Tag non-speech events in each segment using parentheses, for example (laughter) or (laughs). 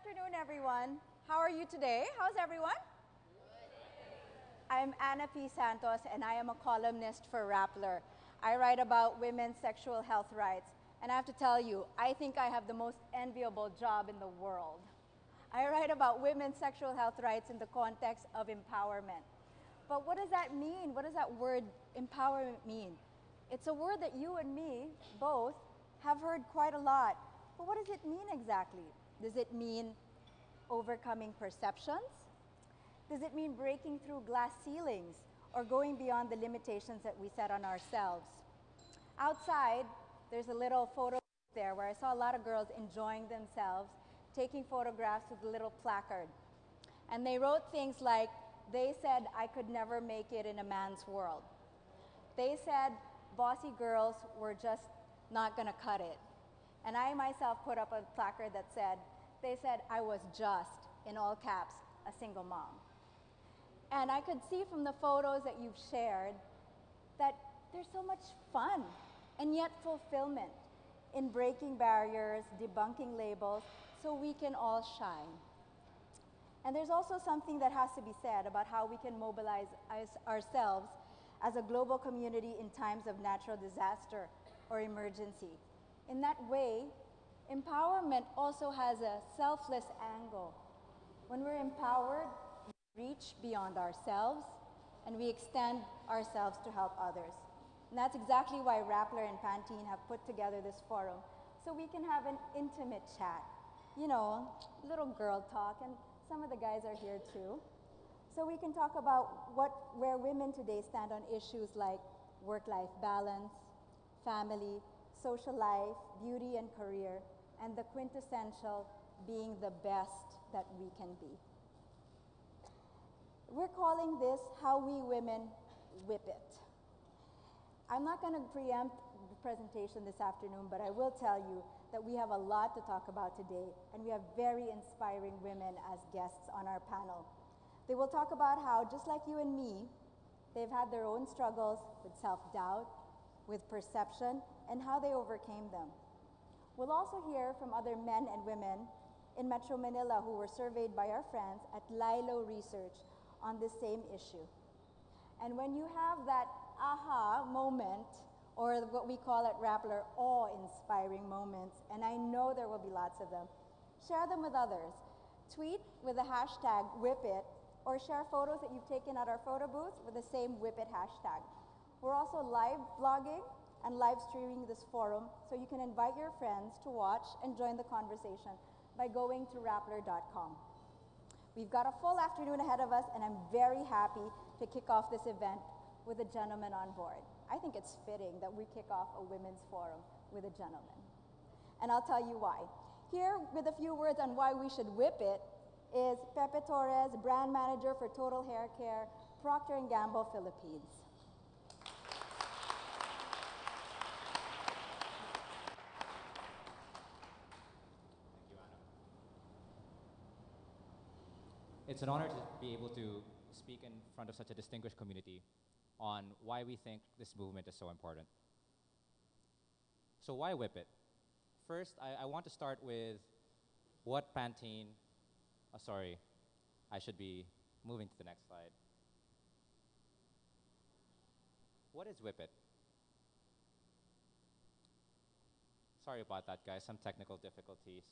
afternoon, everyone. How are you today? How's everyone? I'm Ana P. Santos, and I am a columnist for Rappler. I write about women's sexual health rights, and I have to tell you, I think I have the most enviable job in the world. I write about women's sexual health rights in the context of empowerment. But what does that mean? What does that word empowerment mean? It's a word that you and me both have heard quite a lot. But what does it mean exactly? Does it mean overcoming perceptions? Does it mean breaking through glass ceilings or going beyond the limitations that we set on ourselves? Outside, there's a little photo there where I saw a lot of girls enjoying themselves, taking photographs with a little placard. And they wrote things like, they said I could never make it in a man's world. They said bossy girls were just not going to cut it. And I myself put up a placard that said, they said I was just, in all caps, a single mom. And I could see from the photos that you've shared that there's so much fun and yet fulfillment in breaking barriers, debunking labels, so we can all shine. And there's also something that has to be said about how we can mobilize ourselves as a global community in times of natural disaster or emergency. In that way, empowerment also has a selfless angle. When we're empowered, we reach beyond ourselves and we extend ourselves to help others. And that's exactly why Rappler and Pantene have put together this forum so we can have an intimate chat. You know, little girl talk, and some of the guys are here too. So we can talk about what, where women today stand on issues like work-life balance, family, social life, beauty and career, and the quintessential being the best that we can be. We're calling this How We Women Whip It. I'm not going to preempt the presentation this afternoon, but I will tell you that we have a lot to talk about today, and we have very inspiring women as guests on our panel. They will talk about how, just like you and me, they've had their own struggles with self-doubt, with perception, and how they overcame them. We'll also hear from other men and women in Metro Manila who were surveyed by our friends at Lilo Research on this same issue. And when you have that aha moment, or what we call at Rappler, awe-inspiring moments, and I know there will be lots of them. Share them with others. Tweet with the hashtag WhipIt, or share photos that you've taken at our photo booth with the same WhipIt hashtag. We're also live blogging and live streaming this forum, so you can invite your friends to watch and join the conversation by going to Rappler.com. We've got a full afternoon ahead of us, and I'm very happy to kick off this event with a gentleman on board. I think it's fitting that we kick off a women's forum with a gentleman. And I'll tell you why. Here, with a few words on why we should whip it, is Pepe Torres, brand manager for Total Hair Care, Procter & Gamble Philippines. It's an honor to be able to speak in front of such a distinguished community on why we think this movement is so important. So why whip it? First, I, I want to start with what Pantene, oh, sorry, I should be moving to the next slide. What is Whip It? Sorry about that, guys, some technical difficulties.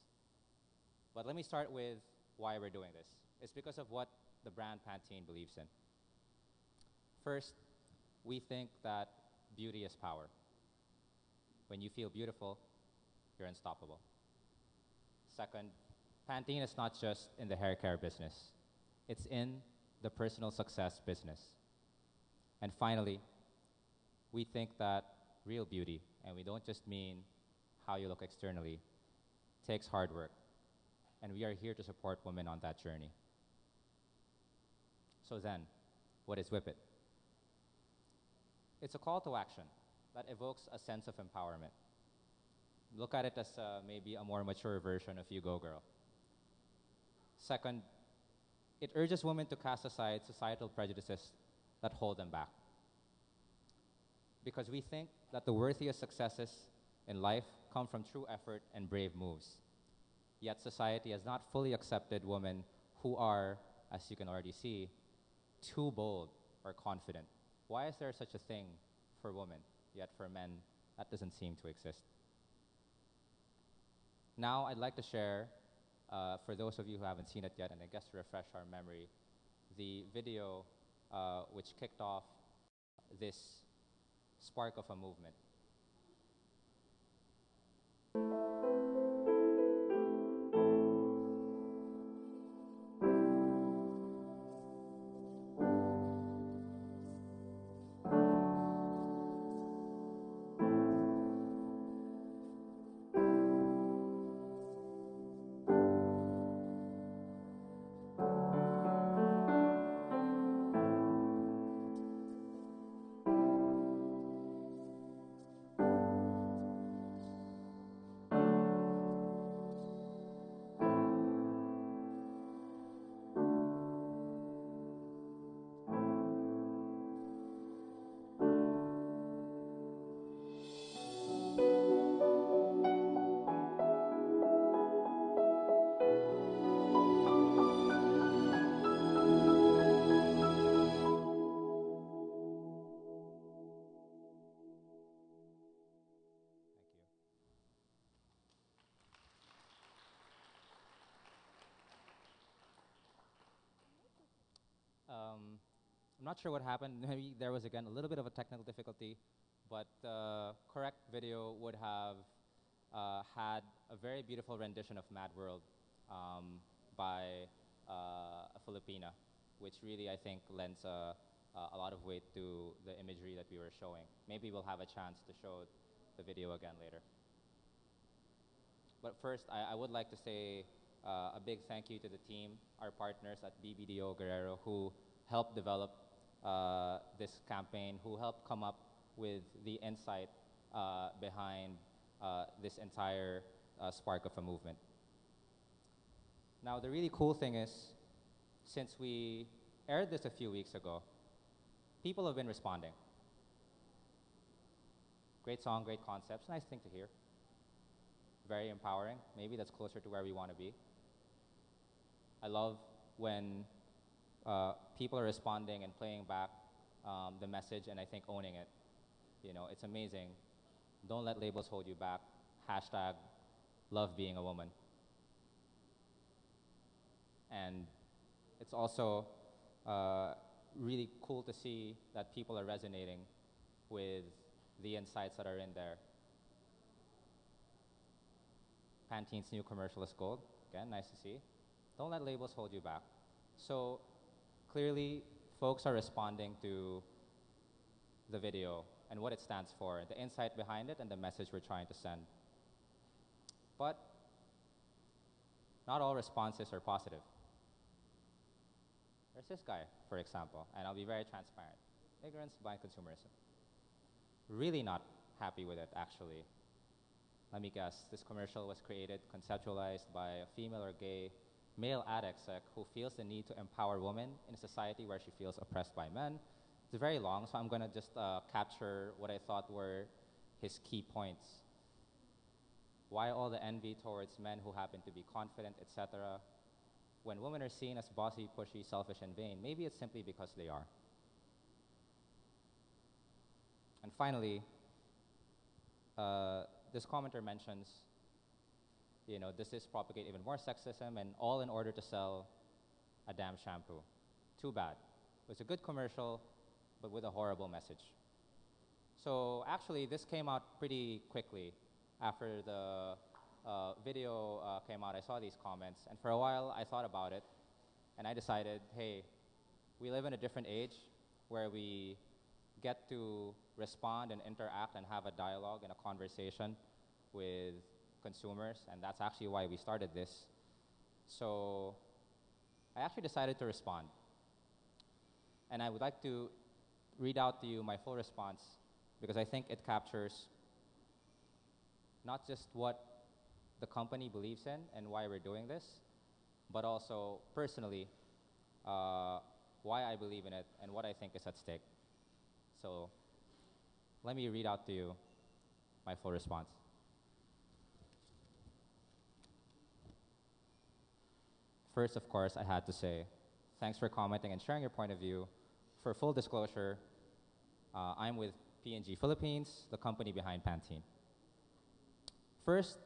But let me start with why we're doing this. It's because of what the brand Pantene believes in. First, we think that beauty is power. When you feel beautiful, you're unstoppable. Second, Pantene is not just in the hair care business. It's in the personal success business. And finally, we think that real beauty, and we don't just mean how you look externally, takes hard work. And we are here to support women on that journey. So then, what is Whip It? It's a call to action that evokes a sense of empowerment. Look at it as uh, maybe a more mature version of You Go Girl. Second, it urges women to cast aside societal prejudices that hold them back. Because we think that the worthiest successes in life come from true effort and brave moves. Yet society has not fully accepted women who are, as you can already see, too bold or confident. Why is there such a thing for women, yet for men, that doesn't seem to exist? Now, I'd like to share, uh, for those of you who haven't seen it yet, and I guess to refresh our memory, the video uh, which kicked off this spark of a movement. Not sure what happened. (laughs) Maybe there was again a little bit of a technical difficulty, but the correct video would have uh, had a very beautiful rendition of Mad World um, by uh, a Filipina, which really I think lends a, a lot of weight to the imagery that we were showing. Maybe we'll have a chance to show the video again later. But first, I, I would like to say uh, a big thank you to the team, our partners at BBDO Guerrero, who helped develop uh, this campaign, who helped come up with the insight uh, behind uh, this entire uh, spark of a movement. Now, the really cool thing is, since we aired this a few weeks ago, people have been responding. Great song, great concepts, nice thing to hear. Very empowering. Maybe that's closer to where we want to be. I love when uh, people are responding and playing back um, the message and I think owning it. You know, it's amazing. Don't let labels hold you back. Hashtag love being a woman. And it's also uh, really cool to see that people are resonating with the insights that are in there. Pantene's new commercial is gold. Again, nice to see. Don't let labels hold you back. So clearly, folks are responding to the video and what it stands for, the insight behind it, and the message we're trying to send. But not all responses are positive. There's this guy, for example, and I'll be very transparent. Ignorance by consumerism. Really not happy with it, actually. Let me guess, this commercial was created, conceptualized by a female or gay male ad exec who feels the need to empower women in a society where she feels oppressed by men. It's very long, so I'm going to just uh, capture what I thought were his key points. Why all the envy towards men who happen to be confident, etc. When women are seen as bossy, pushy, selfish, and vain, maybe it's simply because they are. And finally, uh, this commenter mentions, you know, this propagate even more sexism and all in order to sell a damn shampoo? Too bad. It was a good commercial, but with a horrible message. So actually, this came out pretty quickly after the uh, video uh, came out. I saw these comments, and for a while, I thought about it, and I decided, hey, we live in a different age where we get to respond and interact and have a dialogue and a conversation with consumers, and that's actually why we started this. So I actually decided to respond. And I would like to read out to you my full response because I think it captures not just what the company believes in and why we're doing this, but also personally uh, why I believe in it and what I think is at stake. So let me read out to you my full response. First, of course, I had to say thanks for commenting and sharing your point of view. For full disclosure, uh, I'm with P&G Philippines, the company behind Pantene. First,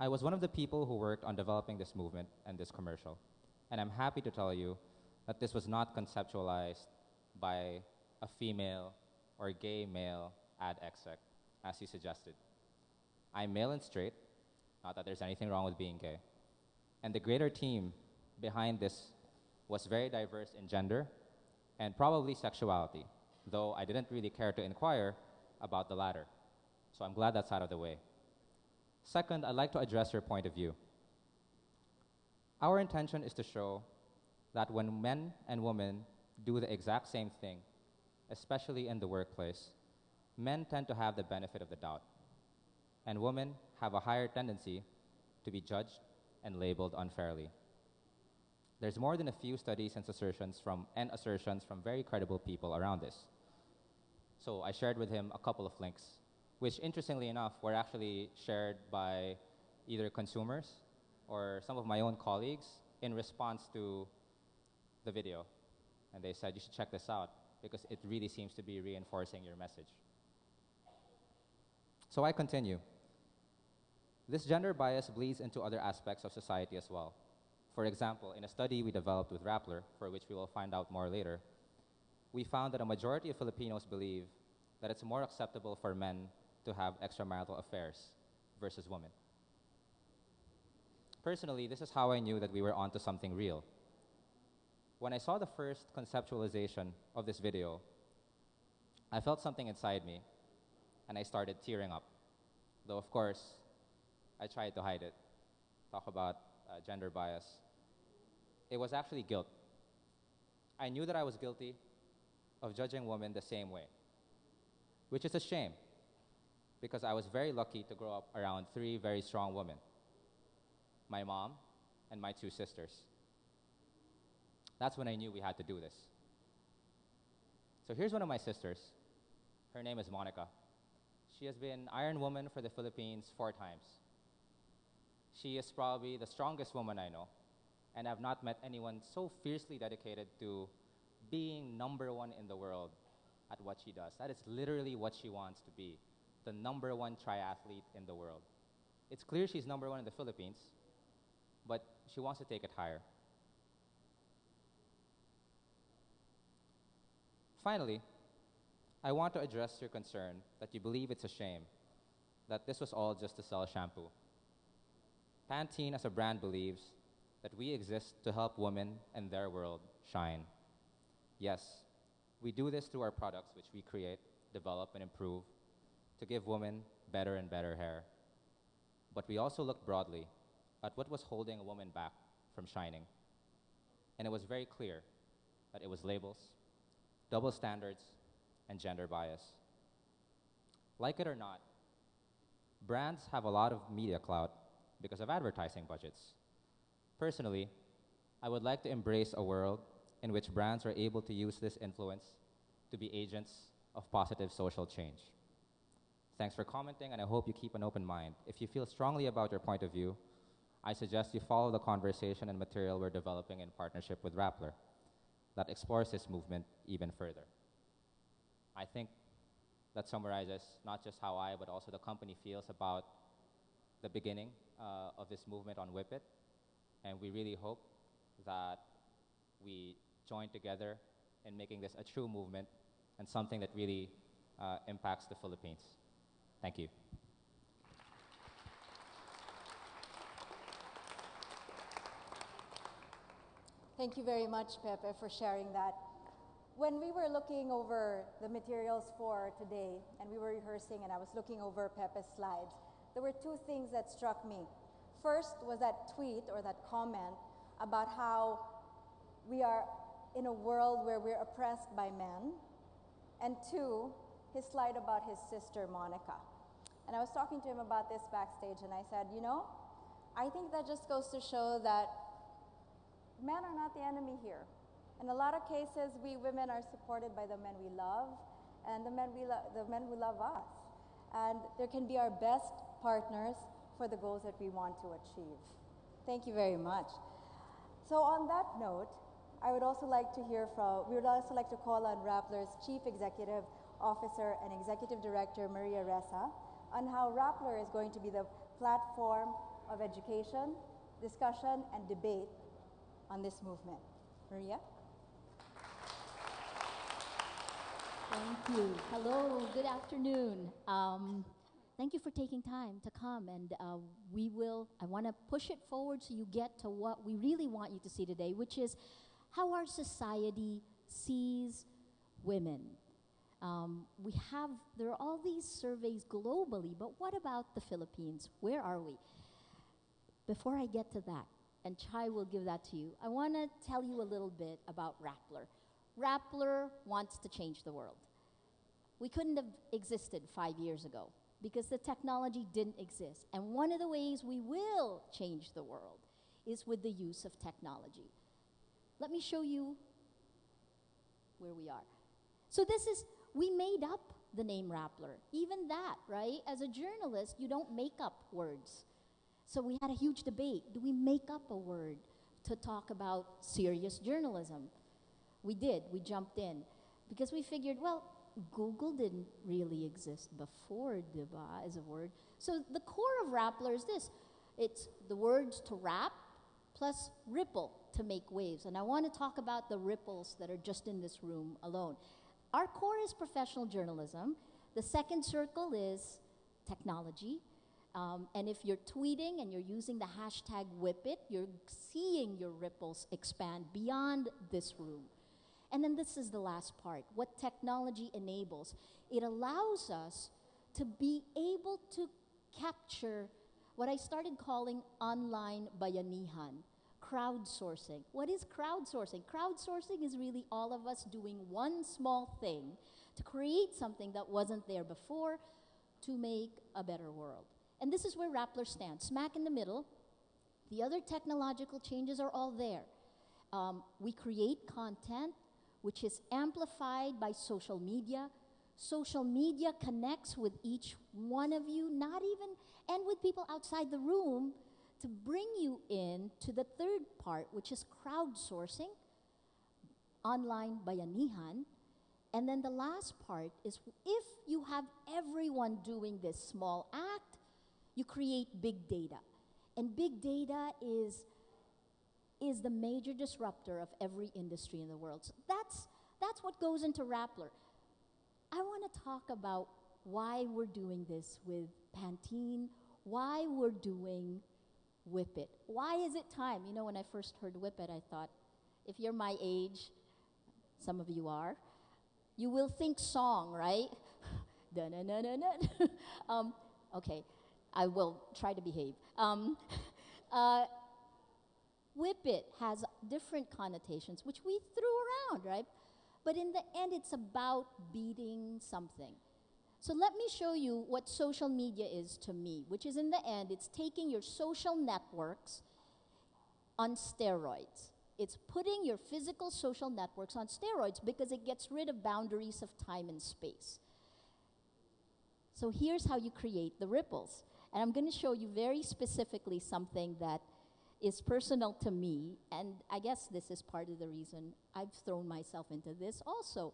I was one of the people who worked on developing this movement and this commercial. And I'm happy to tell you that this was not conceptualized by a female or gay male ad exec, as you suggested. I'm male and straight, not that there's anything wrong with being gay. And the greater team behind this was very diverse in gender and probably sexuality, though I didn't really care to inquire about the latter. So I'm glad that's out of the way. Second, I'd like to address your point of view. Our intention is to show that when men and women do the exact same thing, especially in the workplace, men tend to have the benefit of the doubt, and women have a higher tendency to be judged and labeled unfairly. There's more than a few studies and assertions from, and assertions from very credible people around this. So I shared with him a couple of links, which interestingly enough were actually shared by either consumers or some of my own colleagues in response to the video. And they said, you should check this out because it really seems to be reinforcing your message. So I continue. This gender bias bleeds into other aspects of society as well. For example, in a study we developed with Rappler, for which we will find out more later, we found that a majority of Filipinos believe that it's more acceptable for men to have extramarital affairs versus women. Personally, this is how I knew that we were onto something real. When I saw the first conceptualization of this video, I felt something inside me and I started tearing up. Though, of course, I tried to hide it. Talk about uh, gender bias. It was actually guilt. I knew that I was guilty of judging women the same way, which is a shame because I was very lucky to grow up around three very strong women my mom and my two sisters. That's when I knew we had to do this. So here's one of my sisters. Her name is Monica. She has been Iron Woman for the Philippines four times. She is probably the strongest woman I know, and I've not met anyone so fiercely dedicated to being number one in the world at what she does. That is literally what she wants to be the number one triathlete in the world. It's clear she's number one in the Philippines, but she wants to take it higher. Finally, I want to address your concern that you believe it's a shame that this was all just to sell shampoo. Pantene as a brand believes that we exist to help women and their world shine. Yes, we do this through our products, which we create, develop, and improve to give women better and better hair. But we also look broadly at what was holding a woman back from shining. And it was very clear that it was labels, double standards, and gender bias. Like it or not, brands have a lot of media clout because of advertising budgets. Personally, I would like to embrace a world in which brands are able to use this influence to be agents of positive social change. Thanks for commenting, and I hope you keep an open mind. If you feel strongly about your point of view, I suggest you follow the conversation and material we're developing in partnership with Rappler that explores this movement even further. I think that summarizes not just how I, but also the company feels about the beginning uh, of this movement on Whip It. And we really hope that we join together in making this a true movement and something that really uh, impacts the Philippines. Thank you. Thank you very much, Pepe, for sharing that. When we were looking over the materials for today and we were rehearsing and I was looking over Pepe's slides, there were two things that struck me. First was that tweet or that comment about how we are in a world where we're oppressed by men. And two, his slide about his sister, Monica. And I was talking to him about this backstage, and I said, You know, I think that just goes to show that men are not the enemy here. In a lot of cases, we women are supported by the men we love and the men, we lo- the men who love us. And there can be our best partners for the goals that we want to achieve. Thank you very much. So on that note, I would also like to hear from, we would also like to call on Rappler's Chief Executive Officer and Executive Director, Maria Ressa, on how Rappler is going to be the platform of education, discussion, and debate on this movement. Maria? Thank you. Hello, good afternoon. Um, thank you for taking time to come, and uh, we will. I want to push it forward so you get to what we really want you to see today, which is how our society sees women. Um, we have there are all these surveys globally, but what about the Philippines? Where are we? Before I get to that, and Chai will give that to you, I want to tell you a little bit about Rappler. Rappler wants to change the world. We couldn't have existed five years ago because the technology didn't exist. And one of the ways we will change the world is with the use of technology. Let me show you where we are. So, this is, we made up the name Rappler. Even that, right? As a journalist, you don't make up words. So, we had a huge debate. Do we make up a word to talk about serious journalism? We did, we jumped in because we figured, well, Google didn't really exist before diba as a word. So the core of Rappler is this it's the words to rap plus ripple to make waves. And I want to talk about the ripples that are just in this room alone. Our core is professional journalism. The second circle is technology. Um, and if you're tweeting and you're using the hashtag WhipIt, you're seeing your ripples expand beyond this room. And then this is the last part what technology enables. It allows us to be able to capture what I started calling online bayanihan, crowdsourcing. What is crowdsourcing? Crowdsourcing is really all of us doing one small thing to create something that wasn't there before to make a better world. And this is where Rappler stands, smack in the middle. The other technological changes are all there. Um, we create content which is amplified by social media. Social media connects with each one of you, not even, and with people outside the room to bring you in to the third part, which is crowdsourcing, online by bayanihan. And then the last part is if you have everyone doing this small act, you create big data. And big data is is the major disruptor of every industry in the world. So that's, that's what goes into Rappler. I want to talk about why we're doing this with Pantene, why we're doing WhipIt. Why is it time? You know, when I first heard WhipIt, I thought, if you're my age, some of you are, you will think song, right? (laughs) (laughs) um, okay, I will try to behave. Um, (laughs) uh, WhipIt has different connotations, which we threw around, right? But in the end, it's about beating something. So let me show you what social media is to me, which is in the end, it's taking your social networks on steroids. It's putting your physical social networks on steroids because it gets rid of boundaries of time and space. So here's how you create the ripples. And I'm going to show you very specifically something that is personal to me, and I guess this is part of the reason I've thrown myself into this also.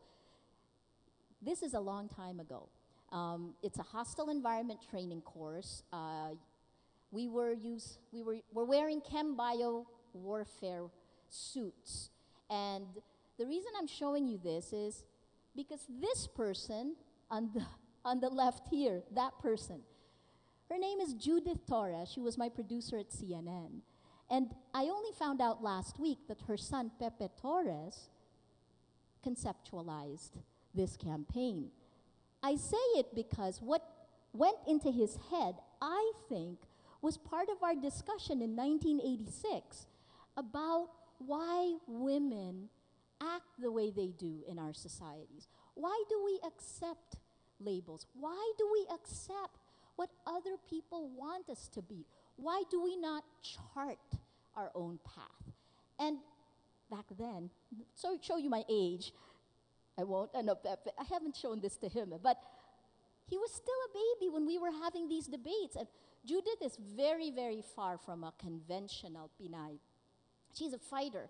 This is a long time ago. Um, it's a hostile environment training course. Uh, we were use, we were, were wearing chem bio warfare suits. And the reason I'm showing you this is because this person on the, on the left here, that person, her name is Judith Torres. She was my producer at CNN. And I only found out last week that her son, Pepe Torres, conceptualized this campaign. I say it because what went into his head, I think, was part of our discussion in 1986 about why women act the way they do in our societies. Why do we accept labels? Why do we accept what other people want us to be? Why do we not chart our own path? And back then, so show you my age, I won't, I, know, I haven't shown this to him, but he was still a baby when we were having these debates. And Judith is very, very far from a conventional Pinay. She's a fighter,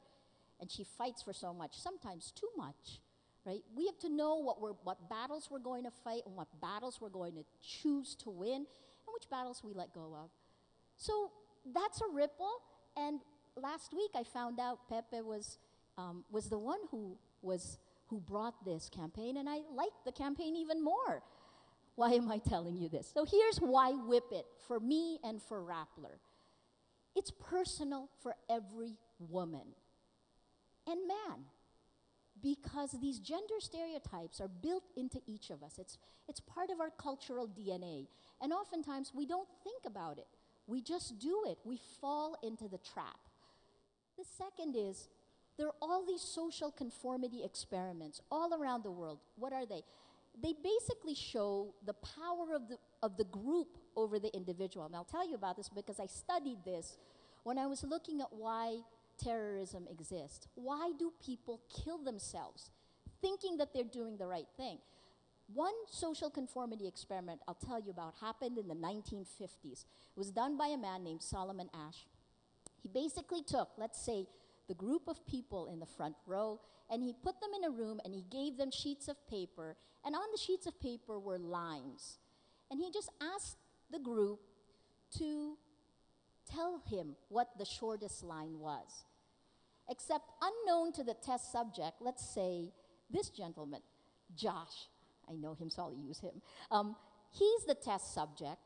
and she fights for so much, sometimes too much, right? We have to know what, we're, what battles we're going to fight and what battles we're going to choose to win and which battles we let go of. So that's a ripple. And last week I found out Pepe was, um, was the one who, was, who brought this campaign, and I liked the campaign even more. Why am I telling you this? So here's why Whip It for me and for Rappler. It's personal for every woman and man because these gender stereotypes are built into each of us. It's, it's part of our cultural DNA. And oftentimes we don't think about it, we just do it. We fall into the trap. The second is there are all these social conformity experiments all around the world. What are they? They basically show the power of the, of the group over the individual. And I'll tell you about this because I studied this when I was looking at why terrorism exists. Why do people kill themselves thinking that they're doing the right thing? One social conformity experiment I'll tell you about happened in the 1950s. It was done by a man named Solomon Asch. He basically took, let's say, the group of people in the front row and he put them in a room and he gave them sheets of paper and on the sheets of paper were lines and he just asked the group to tell him what the shortest line was except unknown to the test subject let's say this gentleman josh i know him so i'll use him um, he's the test subject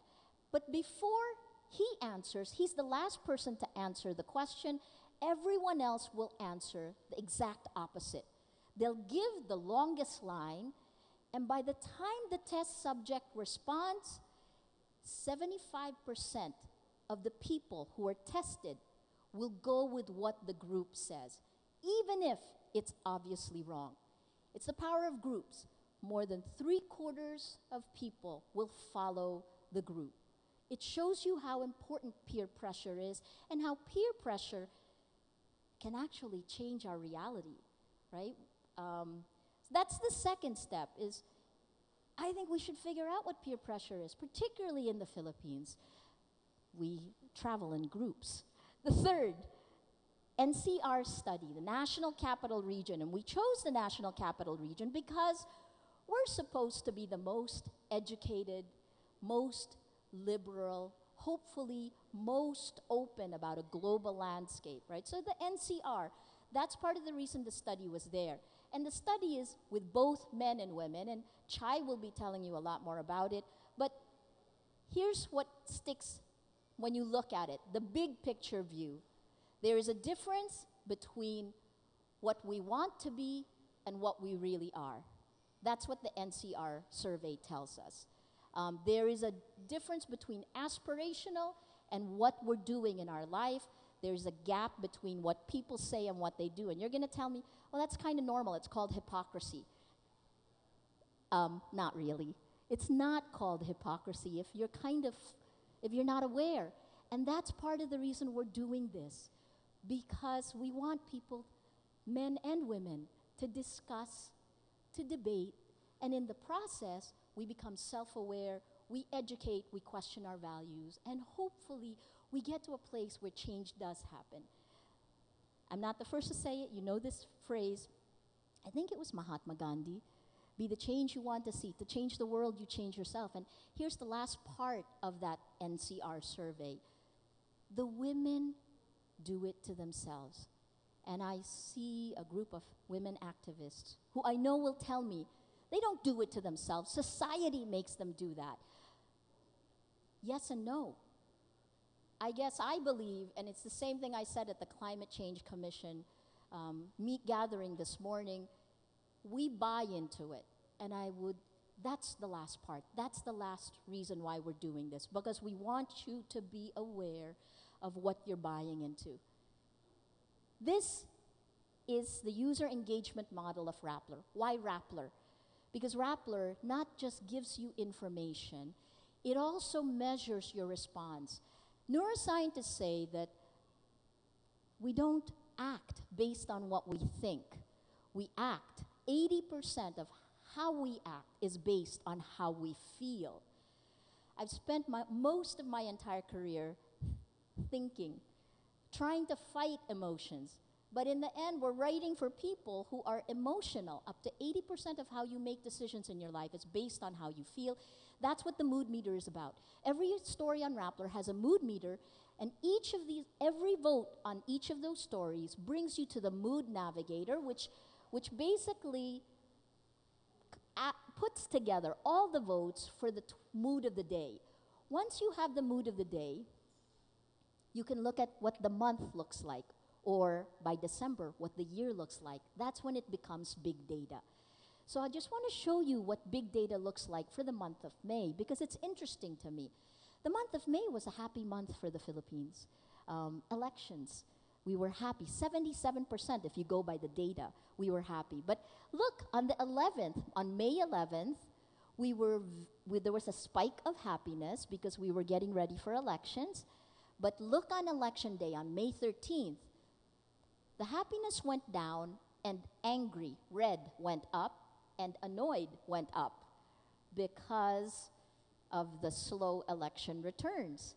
but before he answers he's the last person to answer the question everyone else will answer the exact opposite. They'll give the longest line, and by the time the test subject responds, 75% of the people who are tested will go with what the group says, even if it's obviously wrong. It's the power of groups. More than three quarters of people will follow the group. It shows you how important peer pressure is and how peer pressure can actually change our reality, right? Um, that's the second step is I think we should figure out what peer pressure is, particularly in the Philippines. We travel in groups. The third, NCR study, the National Capital Region, and we chose the National Capital Region because we're supposed to be the most educated, most liberal, hopefully most open about a global landscape, right? So the NCR, that's part of the reason the study was there. And the study is with both men and women, and Chai will be telling you a lot more about it. But here's what sticks when you look at it the big picture view. There is a difference between what we want to be and what we really are. That's what the NCR survey tells us. Um, there is a difference between aspirational and what we're doing in our life. There's a gap between what people say and what they do. And you're going to tell me, well, that's kind of normal. It's called hypocrisy. Um, not really. It's not called hypocrisy if you're kind of, if you're not aware. And that's part of the reason we're doing this. Because we want people, men and women, to discuss, to debate, and in the process, we become self aware, we educate, we question our values, and hopefully we get to a place where change does happen. I'm not the first to say it, you know this phrase. I think it was Mahatma Gandhi. Be the change you want to see. To change the world, you change yourself. And here's the last part of that NCR survey the women do it to themselves. And I see a group of women activists who I know will tell me they don't do it to themselves. Society makes them do that. Yes and no. I guess I believe, and it's the same thing I said at the Climate Change Commission um, meet gathering this morning, we buy into it. And I would, that's the last part. That's the last reason why we're doing this, because we want you to be aware of what you're buying into. This is the user engagement model of Rappler. Why Rappler? Because Rappler not just gives you information, it also measures your response. Neuroscientists say that we don't act based on what we think. We act. 80% of how we act is based on how we feel. I've spent my, most of my entire career thinking, trying to fight emotions. But in the end, we're writing for people who are emotional. Up to 80% of how you make decisions in your life is based on how you feel. That's what the mood meter is about. Every story on Rappler has a mood meter, and each of these, every vote on each of those stories brings you to the mood navigator, which, which basically puts together all the votes for the mood of the day. Once you have the mood of the day, you can look at what the month looks like, or by December, what the year looks like. That's when it becomes big data. So I just want to show you what big data looks like for the month of May because it's interesting to me. The month of May was a happy month for the Philippines. Um, elections, we were happy. 77%, if you go by the data, we were happy. But look, on the 11th, on May 11th, we were we, there was a spike of happiness because we were getting ready for elections. But look on election day, on May 13th, the happiness went down and angry, red, went up, and annoyed went up because of the slow election returns.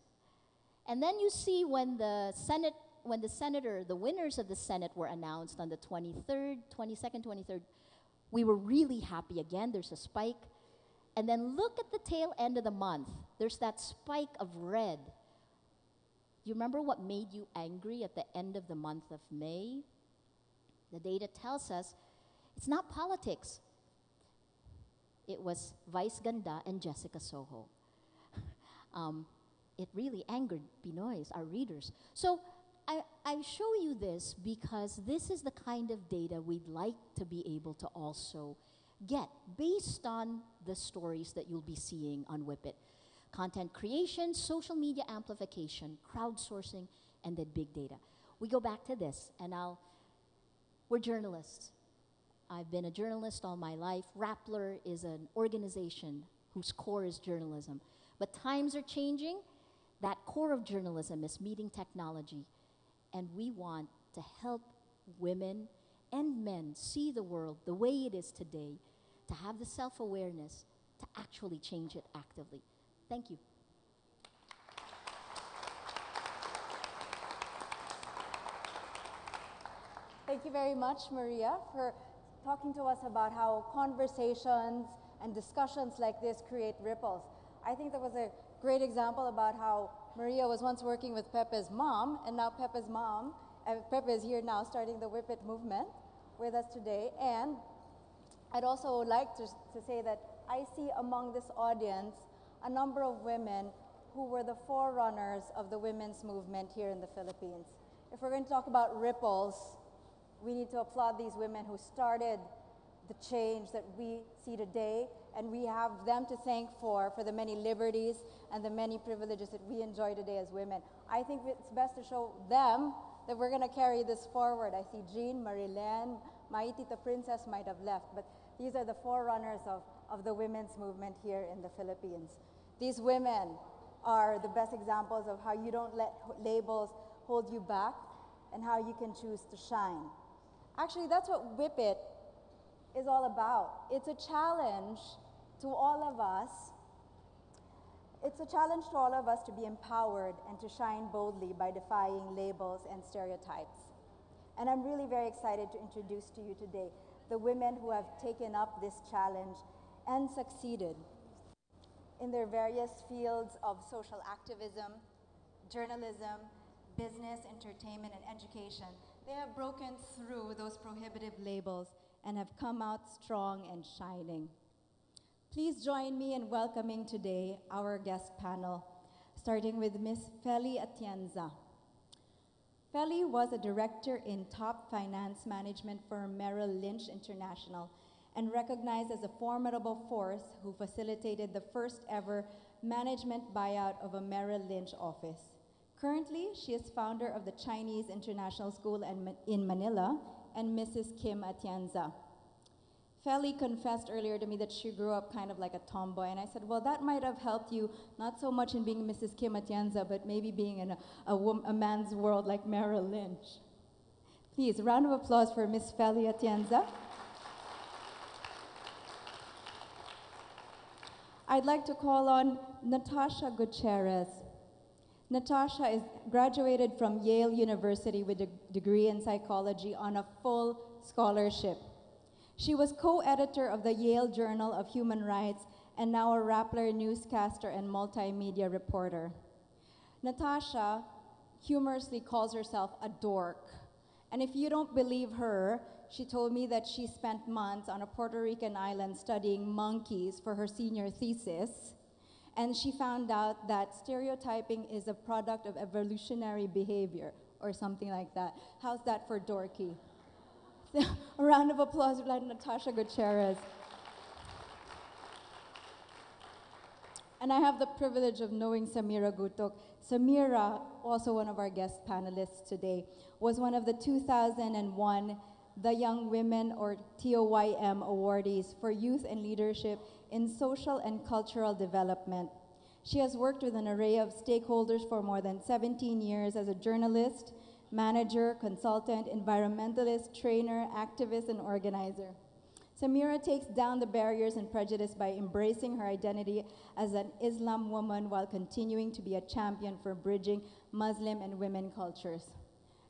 And then you see when the Senate, when the senator, the winners of the Senate were announced on the 23rd, 22nd, 23rd, we were really happy again. There's a spike. And then look at the tail end of the month. There's that spike of red. You remember what made you angry at the end of the month of May? The data tells us it's not politics. It was Vice Ganda and Jessica Soho. (laughs) um, it really angered Pinoys, our readers. So I, I show you this because this is the kind of data we'd like to be able to also get based on the stories that you'll be seeing on Whip It. Content creation, social media amplification, crowdsourcing, and then big data. We go back to this, and I'll, we're journalists. I've been a journalist all my life. Rappler is an organization whose core is journalism. But times are changing. That core of journalism is meeting technology. And we want to help women and men see the world the way it is today, to have the self awareness to actually change it actively. Thank you. Thank you very much, Maria, for talking to us about how conversations and discussions like this create ripples. I think that was a great example about how Maria was once working with Pepe's mom, and now Pepe's mom, uh, Pepe is here now starting the Whip It movement with us today. And I'd also like to, to say that I see among this audience a number of women who were the forerunners of the women's movement here in the Philippines. If we're going to talk about ripples, we need to applaud these women who started the change that we see today, and we have them to thank for for the many liberties and the many privileges that we enjoy today as women. I think it's best to show them that we're going to carry this forward. I see Jean, Marilyn, the princess might have left, but these are the forerunners of, of the women's movement here in the Philippines. These women are the best examples of how you don't let labels hold you back and how you can choose to shine. Actually, that's what Whip It is all about. It's a challenge to all of us. It's a challenge to all of us to be empowered and to shine boldly by defying labels and stereotypes. And I'm really very excited to introduce to you today the women who have taken up this challenge and succeeded in their various fields of social activism, journalism, business, entertainment, and education. They have broken through those prohibitive labels and have come out strong and shining. Please join me in welcoming today our guest panel, starting with Ms. Feli Atienza. Feli was a director in top finance management firm Merrill Lynch International and recognized as a formidable force who facilitated the first ever management buyout of a Merrill Lynch office. Currently, she is founder of the Chinese International School in Manila and Mrs. Kim Atienza. Feli confessed earlier to me that she grew up kind of like a tomboy, and I said, Well, that might have helped you, not so much in being Mrs. Kim Atienza, but maybe being in a, a, a man's world like Merrill Lynch. Please, round of applause for Miss Feli Atienza. I'd like to call on Natasha Gutierrez. Natasha is graduated from Yale University with a degree in psychology on a full scholarship. She was co-editor of the Yale Journal of Human Rights and now a Rappler newscaster and multimedia reporter. Natasha humorously calls herself a dork. And if you don't believe her, she told me that she spent months on a Puerto Rican island studying monkeys for her senior thesis. And she found out that stereotyping is a product of evolutionary behavior or something like that. How's that for dorky? (laughs) a round of applause for Natasha Gutierrez. And I have the privilege of knowing Samira Gutoc. Samira, also one of our guest panelists today, was one of the 2001 The Young Women or TOYM awardees for youth and leadership in social and cultural development. She has worked with an array of stakeholders for more than 17 years as a journalist, manager, consultant, environmentalist, trainer, activist, and organizer. Samira takes down the barriers and prejudice by embracing her identity as an Islam woman while continuing to be a champion for bridging Muslim and women cultures.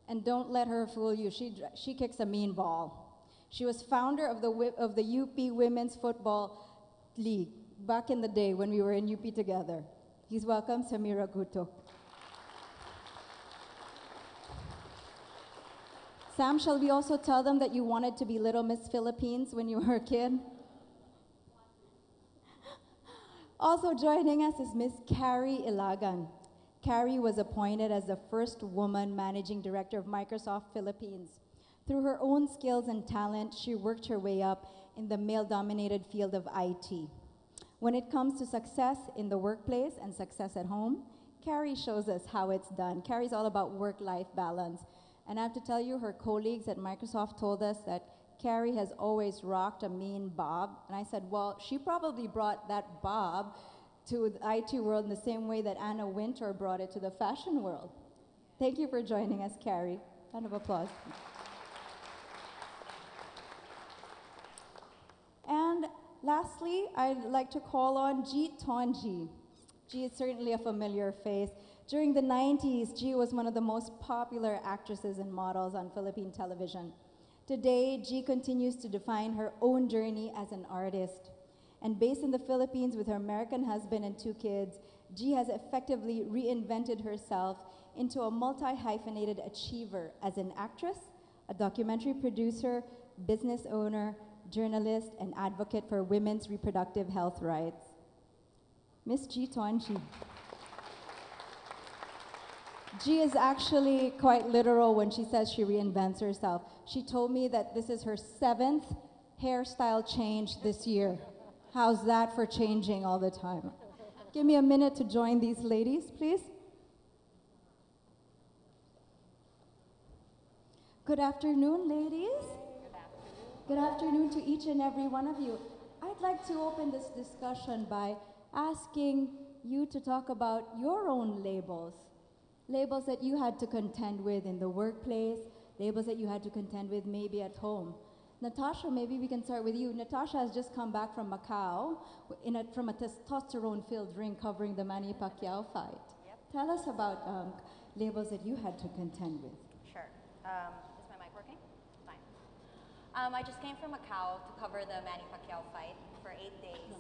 And don't let her fool you, she, she kicks a mean ball. She was founder of the, of the UP Women's Football League back in the day when we were in UP together. Please welcome Samira Gutoc. Sam, shall we also tell them that you wanted to be Little Miss Philippines when you were a kid? Also joining us is Miss Karrie Ilagan. Karrie was appointed as the first woman managing director of Microsoft Philippines. Through her own skills and talent, she worked her way up in the male-dominated field of IT. When it comes to success in the workplace and success at home, Karrie shows us how it's done. Karrie's all about work-life balance. And I have to tell you, her colleagues at Microsoft told us that Karrie has always rocked a mean bob. And I said, well, she probably brought that bob to the IT world in the same way that Anna Wintour brought it to the fashion world. Thank you for joining us, Karrie. Round of applause. And lastly, I'd like to call on G Toengi. G is certainly a familiar face. During the 90s, G was one of the most popular actresses and models on Philippine television. Today, G continues to define her own journey as an artist. And based in the Philippines with her American husband and two kids, G has effectively reinvented herself into a multi-hyphenated achiever as an actress, a documentary producer, business owner, journalist, and advocate for women's reproductive health rights. Miss G Toengi. G is actually quite literal when she says she reinvents herself. She told me that this is her seventh hairstyle change this year. How's that for changing all the time? Give me a minute to join these ladies, please. Good afternoon, ladies. Good afternoon. Good afternoon to each and every one of you. I'd like to open this discussion by asking you to talk about your own labels labels that you had to contend with in the workplace, labels that you had to contend with maybe at home. Natasha, maybe we can start with you. Natasha has just come back from Macau a, from a testosterone-filled ring covering the Manny Pacquiao fight. Yep. Tell us about um, labels that you had to contend with. Sure. Um, is my mic working? Fine. Um, I just came from Macau to cover the Manny Pacquiao fight for eight days.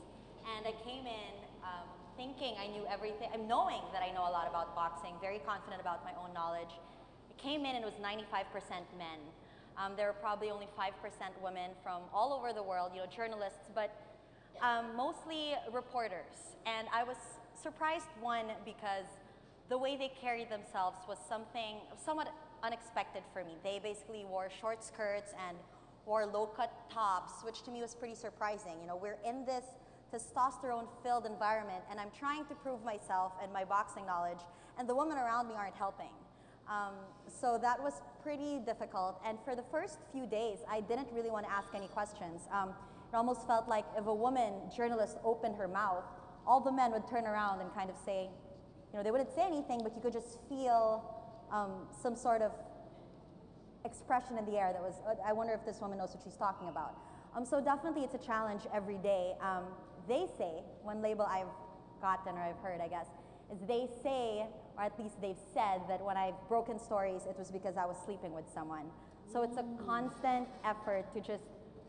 And I came in um, thinking I knew everything, I'm knowing that I know a lot about boxing, very confident about my own knowledge. It came in and it was 95% men. Um, there are probably only 5% women from all over the world, you know, journalists, but um, mostly reporters. And I was surprised, one, because the way they carried themselves was something somewhat unexpected for me. They basically wore short skirts and wore low-cut tops, which to me was pretty surprising. You know, we're in this testosterone-filled environment, and I'm trying to prove myself and my boxing knowledge, and the women around me aren't helping. Um, so that was pretty difficult, and for the first few days, I didn't really want to ask any questions. Um, it almost felt like if a woman journalist opened her mouth, all the men would turn around and kind of say, you know, they wouldn't say anything, but you could just feel um, some sort of expression in the air that was, I wonder if this woman knows what she's talking about. Um, so definitely it's a challenge every day. Um, they say, one label I've gotten or I've heard, I guess, is they say or at least they've said that when I've broken stories, it was because I was sleeping with someone. So it's a constant effort to just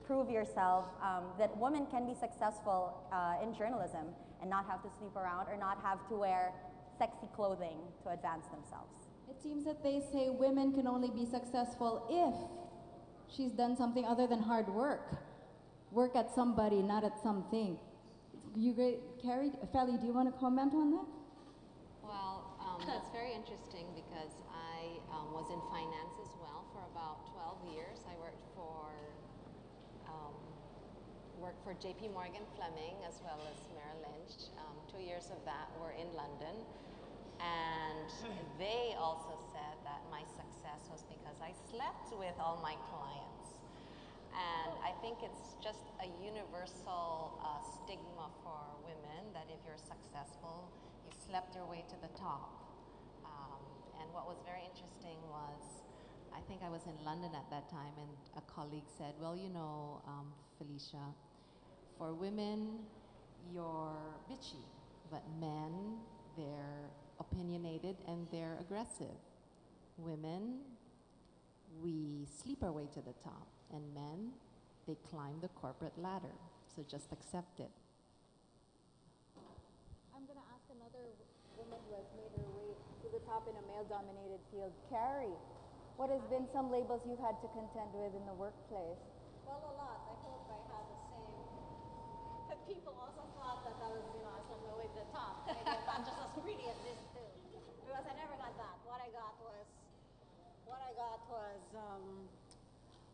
prove yourself um, that women can be successful uh, in journalism and not have to sleep around or not have to wear sexy clothing to advance themselves. It seems that they say women can only be successful if she's done something other than hard work. Work at somebody, not at something. You Karrie, Feli, do you want to comment on that? That's very interesting because I um, was in finance as well for about 12 years. I worked for um, worked for J.P. Morgan Fleming as well as Merrill Lynch. Um, two years of that were in London, and they also said that my success was because I slept with all my clients. And I think it's just a universal uh, stigma for women that if you're successful, you slept your way to the top. And what was very interesting was, I think I was in London at that time, and a colleague said, Well, you know, um, Felicia, for women, you're bitchy, but men, they're opinionated and they're aggressive. Women, we sleep our way to the top, and men, they climb the corporate ladder. So just accept it. I'm going to ask another woman who has made her way to the top in a male-dominated field. Karrie, what has been some labels you've had to contend with in the workplace? Well, a lot. I hope I had the same. But people also thought that I was, you know, I was way to the top. I'm just as pretty as this too. Because I never got that. What I got was, what I got was, um,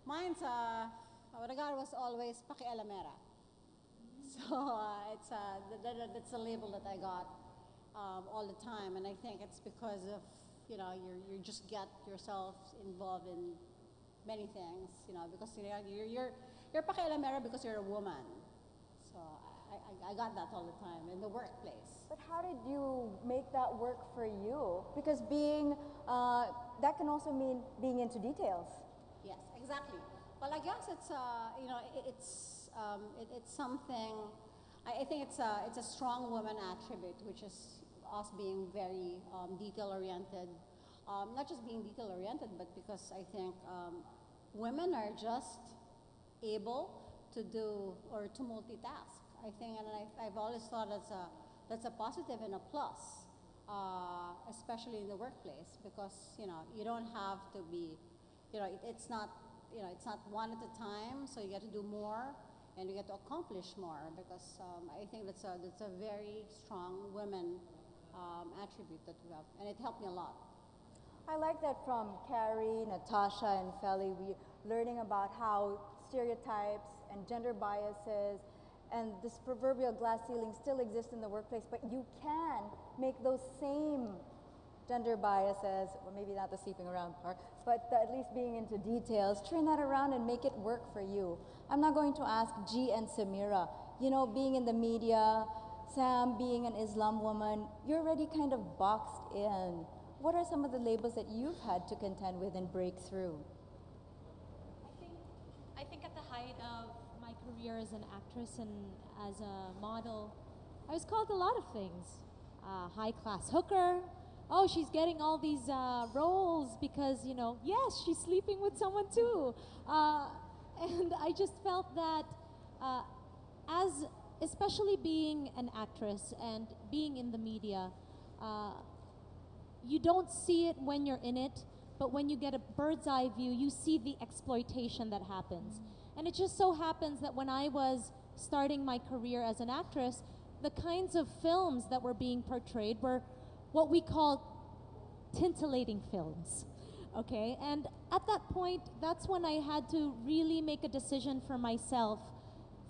mine's, uh, what I got was always pakialamera. So uh, it's uh, th- th- th- that's a label that I got um, all the time, and I think it's because of you know you you just get yourself involved in many things, you know, because you know you're you're you're pakialamera because you're a woman. So I, I, I got that all the time in the workplace. But how did you make that work for you? Because being, uh, that can also mean being into details. Yes, exactly. Well, I guess it's uh, you know it, it's um, it, it's something. I, I think it's a it's a strong woman attribute, which is us being very um, detail oriented. Um, not just being detail oriented, but because I think um, women are just able to do or to multitask. I think, and I, I've always thought that's a that's a positive and a plus, uh, especially in the workplace, because you know you don't have to be, you know, it, it's not you know it's not one at a time, so you get to do more and you get to accomplish more because um, I think that's a that's a very strong women um, attribute that we have, and it helped me a lot. I like that from Karrie, Natasha, and Feli. We learning about how stereotypes and gender biases and this proverbial glass ceiling still exist in the workplace, but you can make those same gender biases, or maybe not the sleeping around part, but the, at least being into details, turn that around and make it work for you. I'm not going to ask G and Samira, you know, being in the media, Sam being an Islam woman, you're already kind of boxed in. What are some of the labels that you've had to contend with and break through? I think, I think at the height of my career as an actress and as a model, I was called a lot of things. Uh, high class hooker. Oh, she's getting all these uh, roles because, you know, yes, she's sleeping with someone too. Uh, (laughs) and I just felt that uh, as, especially being an actress and being in the media, uh, you don't see it when you're in it, but when you get a bird's eye view, you see the exploitation that happens. And it just so happens that when I was starting my career as an actress, the kinds of films that were being portrayed were what we call tintillating films. (laughs) Okay, and at that point, that's when I had to really make a decision for myself,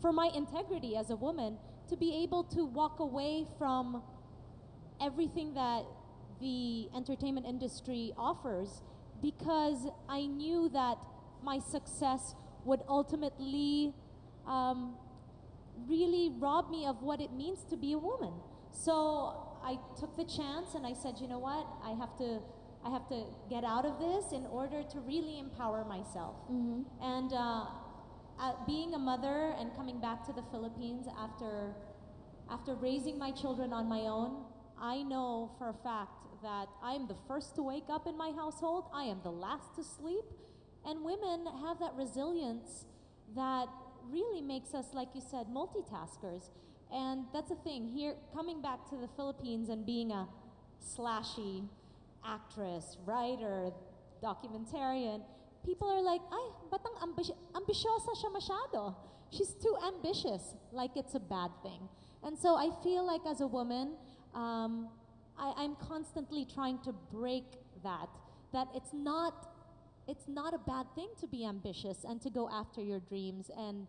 for my integrity as a woman, to be able to walk away from everything that the entertainment industry offers because I knew that my success would ultimately um, really rob me of what it means to be a woman. So I took the chance and I said, you know what, I have to. I have to get out of this in order to really empower myself. And uh, uh, being a mother and coming back to the Philippines after after raising my children on my own, I know for a fact that I am the first to wake up in my household, I am the last to sleep, and women have that resilience that really makes us, like you said, multitaskers. And that's the thing here, coming back to the Philippines and being a slashy actress, writer, documentarian, people are like, ay, ba't ang ambi- ambisyosa siya masyado? She's too ambitious, like it's a bad thing. And so I feel like as a woman, um, I, I'm constantly trying to break that, that it's not, it's not a bad thing to be ambitious and to go after your dreams and